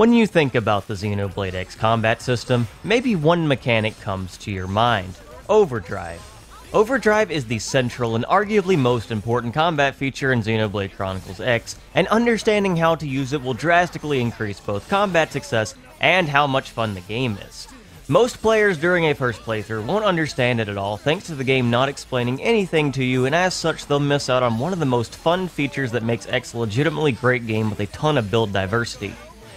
When you think about the Xenoblade X combat system, maybe one mechanic comes to your mind Overdrive. Overdrive is the central and arguably most important combat feature in Xenoblade Chronicles X, and understanding how to use it will drastically increase both combat success and how much fun the game is. Most players during a first playthrough won't understand it at all thanks to the game not explaining anything to you, and as such, they'll miss out on one of the most fun features that makes X a legitimately great game with a ton of build diversity.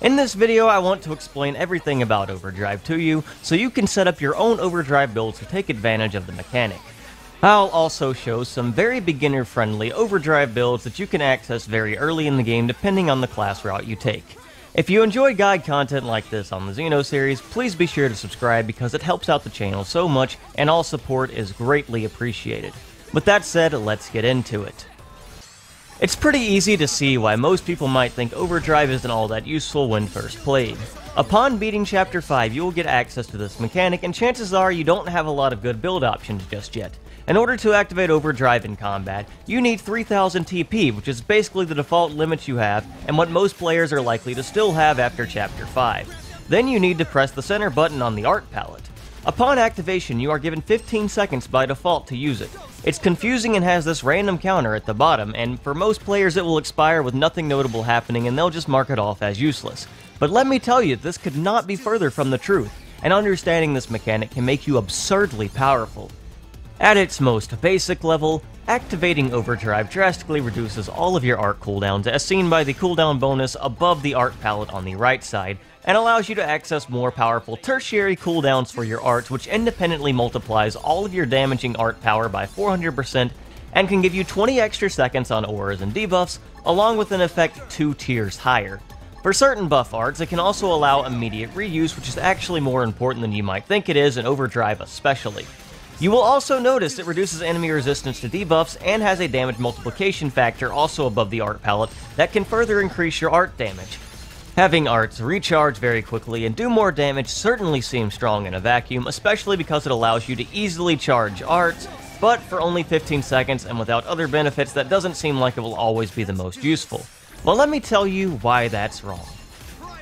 In this video, I want to explain everything about Overdrive to you, so you can set up your own Overdrive builds to take advantage of the mechanic. I'll also show some very beginner-friendly overdrive builds that you can access very early in the game depending on the class route you take. If you enjoy guide content like this on the Xeno series, please be sure to subscribe because it helps out the channel so much and all support is greatly appreciated. With that said, let's get into it. It's pretty easy to see why most people might think Overdrive isn't all that useful when first played. Upon beating Chapter 5, you will get access to this mechanic, and chances are you don't have a lot of good build options just yet. In order to activate Overdrive in combat, you need 3000 TP, which is basically the default limit you have, and what most players are likely to still have after Chapter 5. Then you need to press the center button on the art palette. Upon activation, you are given 15 seconds by default to use it. It's confusing and has this random counter at the bottom, and for most players it will expire with nothing notable happening and they'll just mark it off as useless. But let me tell you, this could not be further from the truth, and understanding this mechanic can make you absurdly powerful. At its most basic level, activating Overdrive drastically reduces all of your art cooldowns as seen by the cooldown bonus above the art palette on the right side, and allows you to access more powerful tertiary cooldowns for your arts which independently multiplies all of your damaging art power by 400% and can give you 20 extra seconds on auras and debuffs, along with an effect two tiers higher. For certain buff arts, it can also allow immediate reuse, which is actually more important than you might think it is in Overdrive especially. You will also notice it reduces enemy resistance to debuffs and has a damage multiplication factor also above the art palette that can further increase your art damage. Having arts recharge very quickly and do more damage certainly seems strong in a vacuum, especially because it allows you to easily charge arts, but for only 15 seconds and without other benefits that doesn't seem like it will always be the most useful. But let me tell you why that's wrong.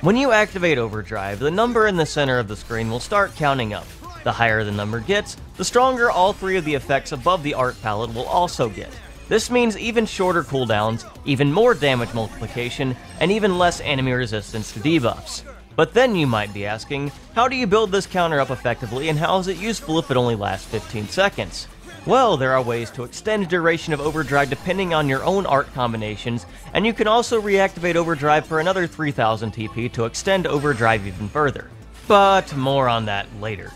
When you activate Overdrive, the number in the center of the screen will start counting up, the higher the number gets, the stronger all three of the effects above the art palette will also get. This means even shorter cooldowns, even more damage multiplication, and even less enemy resistance to debuffs. But then you might be asking, how do you build this counter up effectively and how is it useful if it only lasts 15 seconds? Well, there are ways to extend duration of Overdrive depending on your own art combinations, and you can also reactivate Overdrive for another 3000 TP to extend Overdrive even further. But more on that later.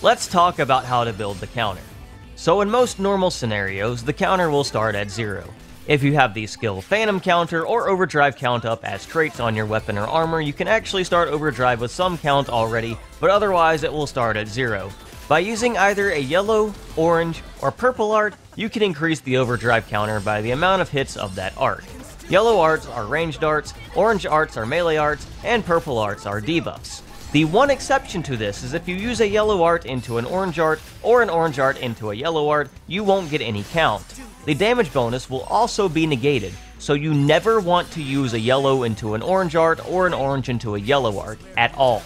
Let's talk about how to build the counter. So in most normal scenarios, the counter will start at 0. If you have the skill Phantom Counter or Overdrive Count Up as traits on your weapon or armor, you can actually start Overdrive with some count already, but otherwise it will start at 0. By using either a yellow, orange, or purple art, you can increase the Overdrive counter by the amount of hits of that art. Yellow arts are ranged arts, orange arts are melee arts, and purple arts are debuffs. The one exception to this is if you use a yellow art into an orange art, or an orange art into a yellow art, you won't get any count. The damage bonus will also be negated, so you never want to use a yellow into an orange art or an orange into a yellow art at all.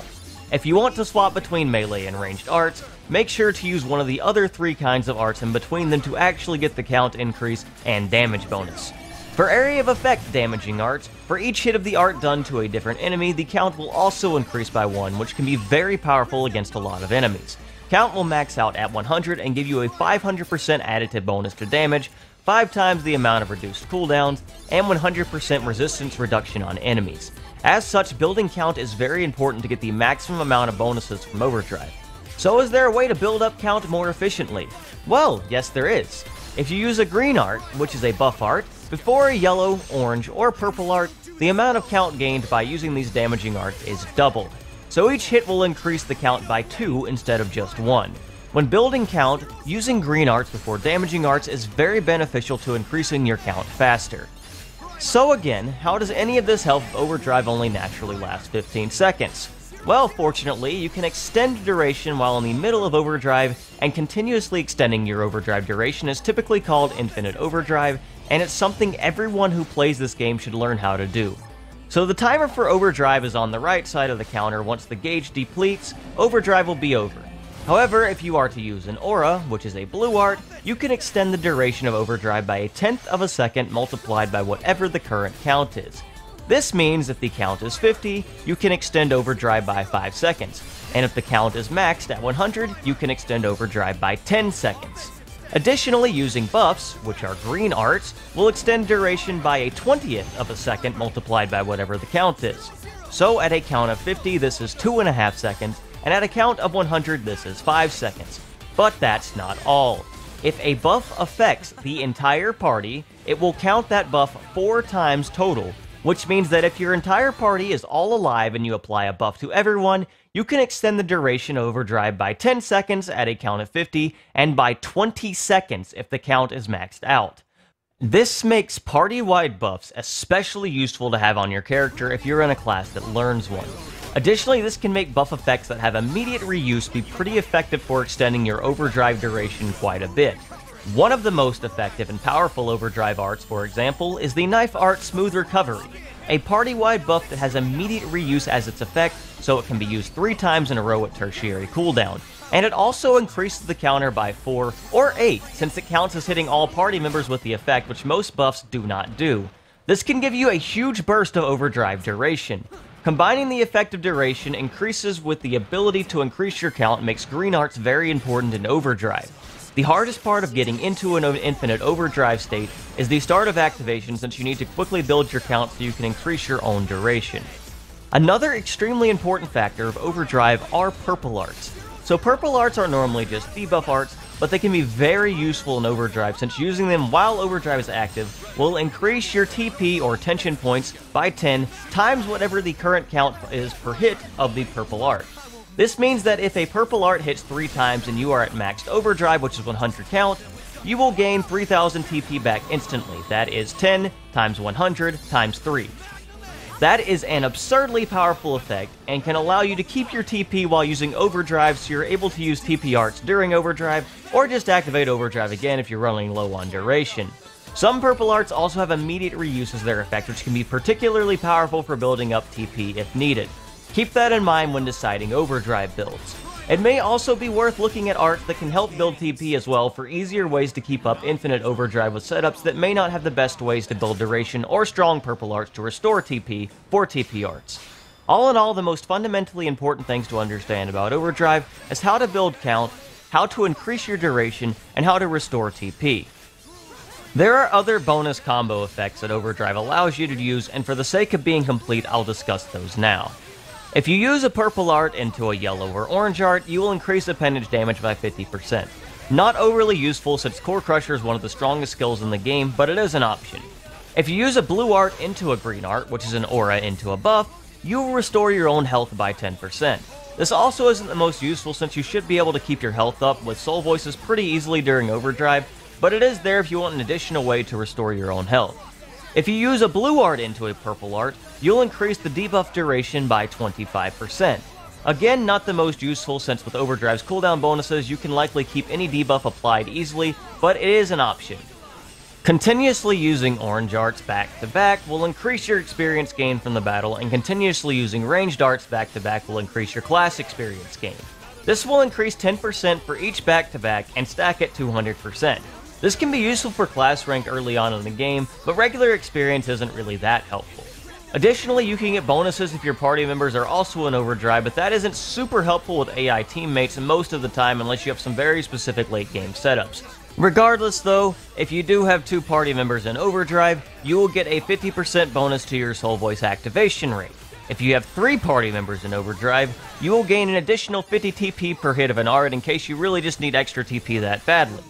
If you want to swap between melee and ranged arts, make sure to use one of the other three kinds of arts in between them to actually get the count increase and damage bonus. For area of effect damaging arts, for each hit of the art done to a different enemy, the count will also increase by 1, which can be very powerful against a lot of enemies. Count will max out at 100 and give you a 500% additive bonus to damage, 5 times the amount of reduced cooldowns, and 100% resistance reduction on enemies. As such, building count is very important to get the maximum amount of bonuses from Overdrive. So is there a way to build up count more efficiently? Well, yes there is. If you use a green art, which is a buff art, before a yellow, orange, or purple art, the amount of count gained by using these damaging arts is doubled. So each hit will increase the count by 2 instead of just 1. When building count, using green arts before damaging arts is very beneficial to increasing your count faster. So again, how does any of this help if Overdrive only naturally lasts 15 seconds? Well, fortunately, you can extend duration while in the middle of overdrive, and continuously extending your overdrive duration is typically called infinite overdrive, and it's something everyone who plays this game should learn how to do. So the timer for overdrive is on the right side of the counter. Once the gauge depletes, overdrive will be over. However, if you are to use an aura, which is a blue art, you can extend the duration of overdrive by a tenth of a second multiplied by whatever the current count is. This means if the count is 50, you can extend overdrive by 5 seconds, and if the count is maxed at 100, you can extend overdrive by 10 seconds. Additionally, using buffs, which are green arts, will extend duration by a 20th of a second multiplied by whatever the count is. So at a count of 50, this is 2.5 seconds, and at a count of 100, this is 5 seconds. But that's not all. If a buff affects the entire party, it will count that buff 4 times total, which means that if your entire party is all alive and you apply a buff to everyone, you can extend the duration overdrive by 10 seconds at a count of 50, and by 20 seconds if the count is maxed out. This makes party-wide buffs especially useful to have on your character if you're in a class that learns one. Additionally, this can make buff effects that have immediate reuse be pretty effective for extending your overdrive duration quite a bit. One of the most effective and powerful overdrive arts, for example, is the knife art Smooth Recovery, a party-wide buff that has immediate reuse as its effect, so it can be used three times in a row at tertiary cooldown. And it also increases the counter by 4 or 8, since it counts as hitting all party members with the effect, which most buffs do not do. This can give you a huge burst of overdrive duration. Combining the effective duration increases with the ability to increase your count makes green arts very important in overdrive. The hardest part of getting into an infinite overdrive state is the start of activation since you need to quickly build your count so you can increase your own duration. Another extremely important factor of overdrive are purple arts. So purple arts are normally just debuff arts, but they can be very useful in overdrive since using them while overdrive is active will increase your TP or tension points by 10 times whatever the current count is per hit of the purple art. This means that if a purple art hits 3 times and you are at maxed overdrive, which is 100 count, you will gain 3000 TP back instantly. That is 10 times 100 times 3. That is an absurdly powerful effect and can allow you to keep your TP while using overdrive so you're able to use TP arts during overdrive or just activate overdrive again if you're running low on duration. Some purple arts also have immediate reuse as their effect which can be particularly powerful for building up TP if needed. Keep that in mind when deciding overdrive builds. It may also be worth looking at art that can help build TP as well for easier ways to keep up infinite overdrive with setups that may not have the best ways to build duration or strong purple arts to restore TP for TP arts. All in all, the most fundamentally important things to understand about overdrive is how to build count, how to increase your duration, and how to restore TP. There are other bonus combo effects that overdrive allows you to use, and for the sake of being complete, I'll discuss those now. If you use a purple art into a yellow or orange art, you will increase appendage damage by 50%. Not overly useful since Core Crusher is one of the strongest skills in the game, but it is an option. If you use a blue art into a green art, which is an aura into a buff, you will restore your own health by 10%. This also isn't the most useful since you should be able to keep your health up with soul voices pretty easily during overdrive, but it is there if you want an additional way to restore your own health. If you use a blue art into a purple art, you'll increase the debuff duration by 25%. Again, not the most useful since with Overdrive's cooldown bonuses, you can likely keep any debuff applied easily, but it is an option. Continuously using orange arts back to back will increase your experience gain from the battle, and continuously using ranged arts back to back will increase your class experience gain. This will increase 10% for each back to back and stack at 200%. This can be useful for class rank early on in the game, but regular experience isn't really that helpful. Additionally, you can get bonuses if your party members are also in overdrive, but that isn't super helpful with AI teammates most of the time unless you have some very specific late game setups. Regardless though, if you do have two party members in overdrive, you will get a 50% bonus to your soul voice activation rate. If you have three party members in overdrive, you will gain an additional 50 TP per hit of an art in case you really just need extra TP that badly.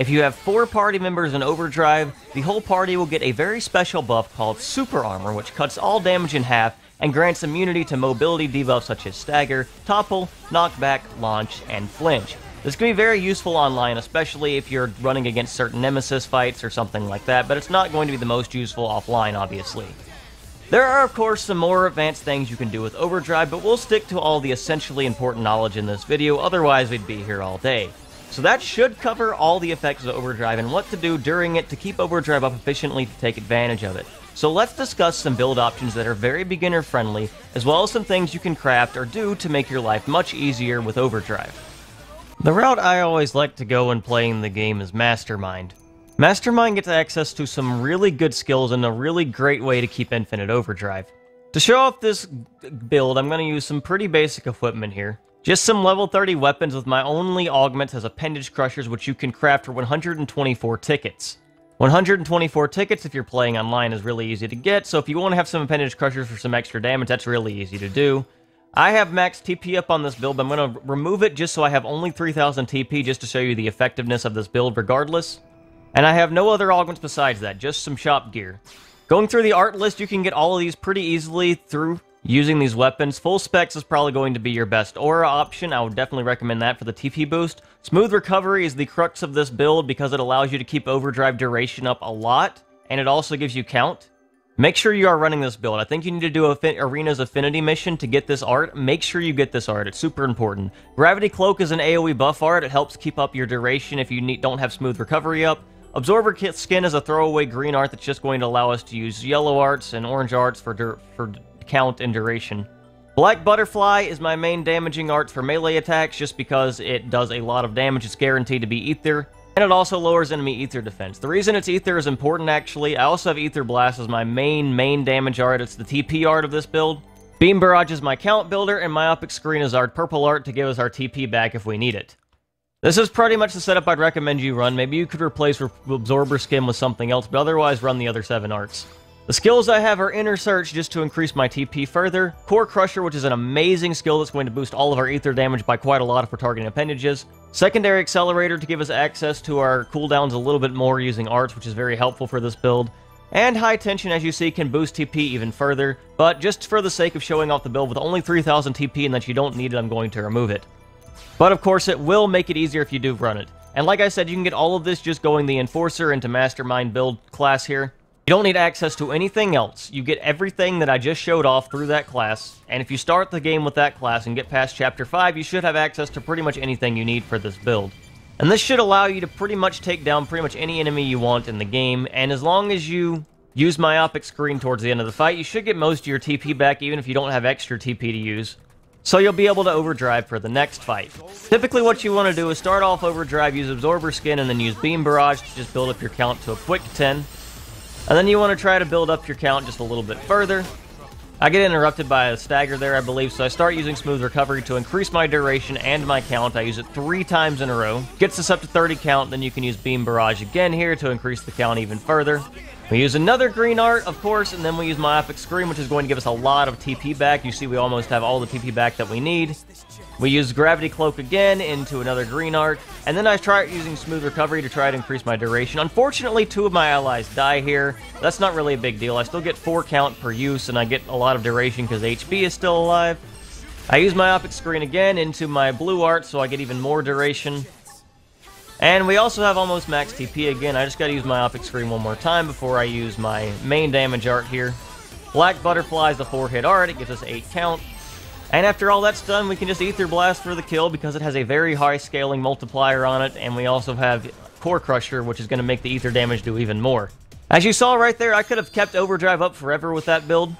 If you have four party members in Overdrive, the whole party will get a very special buff called Super Armor, which cuts all damage in half and grants immunity to mobility debuffs such as Stagger, Topple, Knockback, Launch, and Flinch. This can be very useful online, especially if you're running against certain Nemesis fights or something like that, but it's not going to be the most useful offline, obviously. There are, of course, some more advanced things you can do with Overdrive, but we'll stick to all the essentially important knowledge in this video, otherwise we'd be here all day. So that should cover all the effects of Overdrive and what to do during it to keep Overdrive up efficiently to take advantage of it. So let's discuss some build options that are very beginner friendly, as well as some things you can craft or do to make your life much easier with Overdrive. The route I always like to go when playing the game is Mastermind. Mastermind gets access to some really good skills and a really great way to keep infinite overdrive. To show off this build, I'm going to use some pretty basic equipment here. Just some level 30 weapons with my only augments as appendage crushers which you can craft for 124 tickets. 124 tickets if you're playing online is really easy to get, so if you want to have some appendage crushers for some extra damage, that's really easy to do. I have max TP up on this build, but I'm going to remove it just so I have only 3000 TP just to show you the effectiveness of this build regardless. And I have no other augments besides that, just some shop gear. Going through the art list, you can get all of these pretty easily through using these weapons. Full specs is probably going to be your best aura option. I would definitely recommend that for the TP boost. Smooth recovery is the crux of this build because it allows you to keep overdrive duration up a lot, and it also gives you count. Make sure you are running this build. I think you need to do Irina's Affinity mission to get this art. Make sure you get this art. It's super important. Gravity Cloak is an AoE buff art. It helps keep up your duration if you need, don't have smooth recovery up. Absorber Skin is a throwaway green art that's just going to allow us to use yellow arts and orange arts for, for count and duration. Black Butterfly is my main damaging art for melee attacks just because it does a lot of damage. It's guaranteed to be Ether. And it also lowers enemy Ether defense. The reason it's Ether is important, actually. I also have Ether Blast as my main, main damage art. It's the TP art of this build. Beam Barrage is my count builder, and Myopic Screen is our purple art to give us our TP back if we need it. This is pretty much the setup I'd recommend you run. Maybe you could replace Absorber Skin with something else, but otherwise run the other seven arts. The skills I have are Inner Search just to increase my TP further, Core Crusher which is an amazing skill that's going to boost all of our ether damage by quite a lot if we're targeting appendages, Secondary Accelerator to give us access to our cooldowns a little bit more using arts which is very helpful for this build, and High Tension as you see can boost TP even further, but just for the sake of showing off the build with only 3000 TP and that you don't need it I'm going to remove it. But of course it will make it easier if you do run it. And like I said, you can get all of this just going the Enforcer into Mastermind build class here. You don't need access to anything else. You get everything that I just showed off through that class, and if you start the game with that class and get past Chapter 5, you should have access to pretty much anything you need for this build. And this should allow you to pretty much take down pretty much any enemy you want in the game, and as long as you use Myopic Screen towards the end of the fight, you should get most of your TP back even if you don't have extra TP to use. So you'll be able to overdrive for the next fight. Typically what you want to do is start off overdrive, use Absorber Skin, and then use Beam Barrage to just build up your count to a quick 10. And then you want to try to build up your count just a little bit further. I get interrupted by a stagger there, I believe, so I start using Smooth Recovery to increase my duration and my count. I use it three times in a row. Gets us up to 30 count, then you can use Beam Barrage again here to increase the count even further. We use another green art, of course, and then we use Myopic Screen, which is going to give us a lot of TP back. You see we almost have all the TP back that we need. We use Gravity Cloak again into another green art, and then I try using Smooth Recovery to try to increase my duration. Unfortunately, two of my allies die here. That's not really a big deal. I still get 4 count per use, and I get a lot of duration because H.B. is still alive. I use Myopic Screen again into my blue art, so I get even more duration. And we also have almost max TP again. I just gotta use Myopic Screen one more time before I use my main damage art here. Black Butterfly is a 4-hit art. It gives us 8 count. And after all that's done, we can just Ether Blast for the kill because it has a very high scaling multiplier on it, and we also have Core Crusher, which is going to make the Ether damage do even more. As you saw right there, I could have kept Overdrive up forever with that build,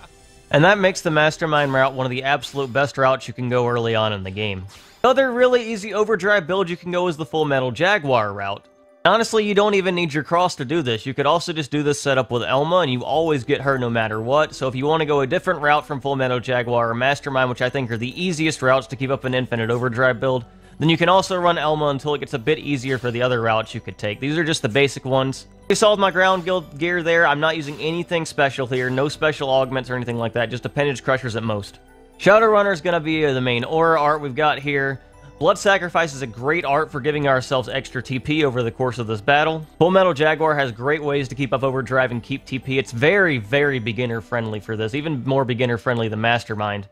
and that makes the Mastermind route one of the absolute best routes you can go early on in the game. Another really easy Overdrive build you can go is the Full Metal Jaguar route. Honestly, you don't even need your cross to do this. You could also just do this setup with Elma, and you always get her no matter what. So if you want to go a different route from Full Metal Jaguar or Mastermind, which I think are the easiest routes to keep up an infinite overdrive build, then you can also run Elma until it gets a bit easier for the other routes you could take. These are just the basic ones. You saw my ground guild gear there. I'm not using anything special here. No special augments or anything like that. Just appendage crushers at most. Shadow Runner is going to be uh, the main aura art we've got here. Blood Sacrifice is a great art for giving ourselves extra TP over the course of this battle. Full Metal Jaguar has great ways to keep up overdrive and keep TP. It's very, very beginner friendly for this, even more beginner friendly than Mastermind.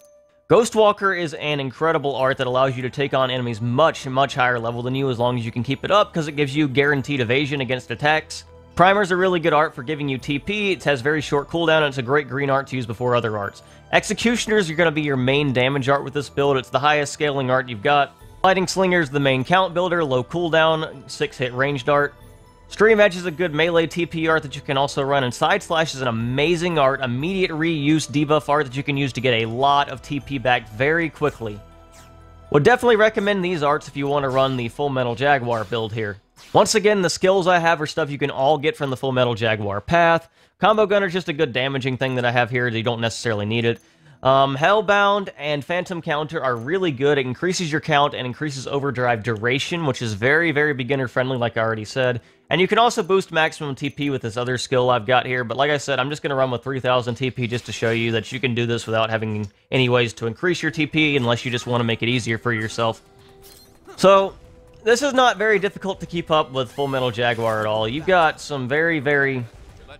Ghostwalker is an incredible art that allows you to take on enemies much, much higher level than you as long as you can keep it up because it gives you guaranteed evasion against attacks. Primer's are a really good art for giving you TP. It has very short cooldown, and it's a great green art to use before other arts. Executioners are going to be your main damage art with this build. It's the highest scaling art you've got. Sliding Slinger is the main count builder, low cooldown, 6 hit ranged dart. Stream Edge is a good melee TP art that you can also run, and Side Slash is an amazing art, immediate reuse debuff art that you can use to get a lot of TP back very quickly. Would definitely recommend these arts if you want to run the Full Metal Jaguar build here. Once again, the skills I have are stuff you can all get from the Full Metal Jaguar path. Combo Gunner is just a good damaging thing that I have here, you don't necessarily need it. Um, Hellbound and Phantom Counter are really good. It increases your count and increases overdrive duration, which is very, very beginner friendly, like I already said. And you can also boost maximum TP with this other skill I've got here, but like I said, I'm just going to run with 3000 TP just to show you that you can do this without having any ways to increase your TP unless you just want to make it easier for yourself. So, this is not very difficult to keep up with Full Metal Jaguar at all. You've got some very, very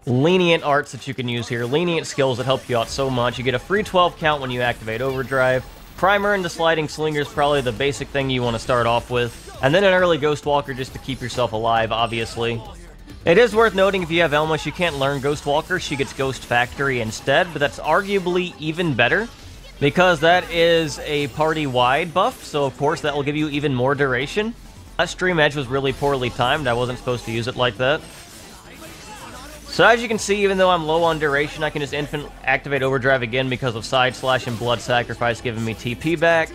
lenient arts that you can use here, lenient skills that help you out so much. You get a free 12 count when you activate Overdrive. Primer and the Sliding Slinger is probably the basic thing you want to start off with. And then an early Ghost Walker just to keep yourself alive, obviously. It is worth noting if you have Elma, she can't learn Ghost Walker, she gets Ghost Factory instead, but that's arguably even better because that is a party-wide buff, so of course that will give you even more duration. That Stream Edge was really poorly timed, I wasn't supposed to use it like that. So as you can see, even though I'm low on duration, I can just infant activate Overdrive again because of Side Slash and Blood Sacrifice giving me TP back.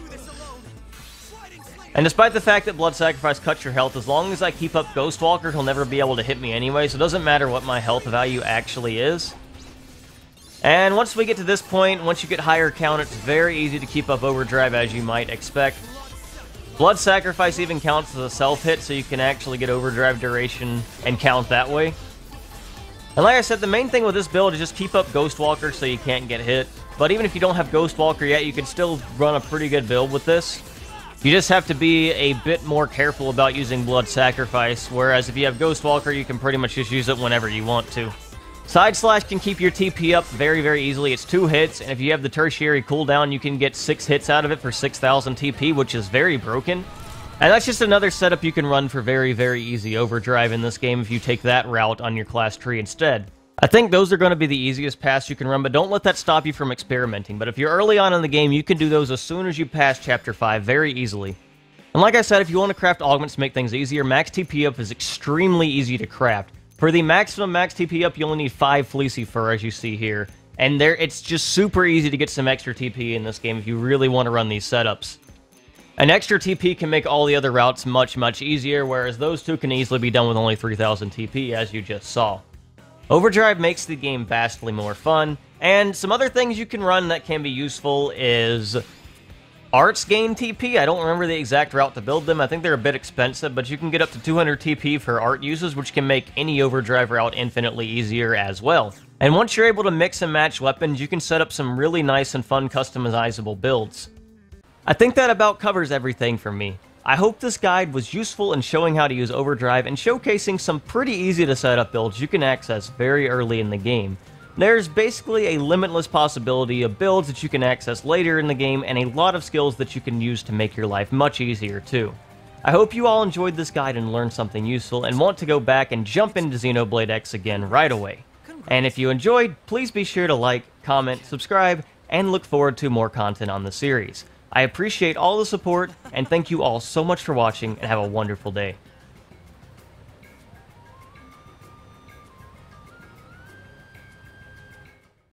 And despite the fact that Blood Sacrifice cuts your health, as long as I keep up Ghost Walker, he'll never be able to hit me anyway, so it doesn't matter what my health value actually is. And once we get to this point, once you get higher count, it's very easy to keep up Overdrive as you might expect. Blood Sacrifice even counts as a self-hit, so you can actually get Overdrive duration and count that way. And like I said, the main thing with this build is just keep up Ghost Walker so you can't get hit. But even if you don't have Ghost Walker yet, you can still run a pretty good build with this. You just have to be a bit more careful about using Blood Sacrifice, whereas if you have Ghost Walker, you can pretty much just use it whenever you want to. Side Slash can keep your TP up very, very easily. It's two hits, and if you have the tertiary cooldown, you can get six hits out of it for 6,000 TP, which is very broken. And that's just another setup you can run for very, very easy overdrive in this game if you take that route on your class tree instead. I think those are going to be the easiest paths you can run, but don't let that stop you from experimenting. But if you're early on in the game, you can do those as soon as you pass Chapter 5 very easily. And like I said, if you want to craft augments to make things easier, Max TP Up is extremely easy to craft. For the maximum Max TP Up, you only need 5 Fleecy Fur, as you see here. And there, it's just super easy to get some extra TP in this game if you really want to run these setups. An extra TP can make all the other routes much, much easier, whereas those two can easily be done with only 3000 TP, as you just saw. Overdrive makes the game vastly more fun, and some other things you can run that can be useful is Arts gain TP. I don't remember the exact route to build them. I think they're a bit expensive, but you can get up to 200 TP for art uses, which can make any overdrive route infinitely easier as well. And once you're able to mix and match weapons, you can set up some really nice and fun customizable builds. I think that about covers everything for me. I hope this guide was useful in showing how to use Overdrive and showcasing some pretty easy to set up builds you can access very early in the game. There's basically a limitless possibility of builds that you can access later in the game and a lot of skills that you can use to make your life much easier too. I hope you all enjoyed this guide and learned something useful and want to go back and jump into Xenoblade X again right away. And if you enjoyed, please be sure to like, comment, subscribe, and look forward to more content on the series. I appreciate all the support, and thank you all so much for watching, and have a wonderful day.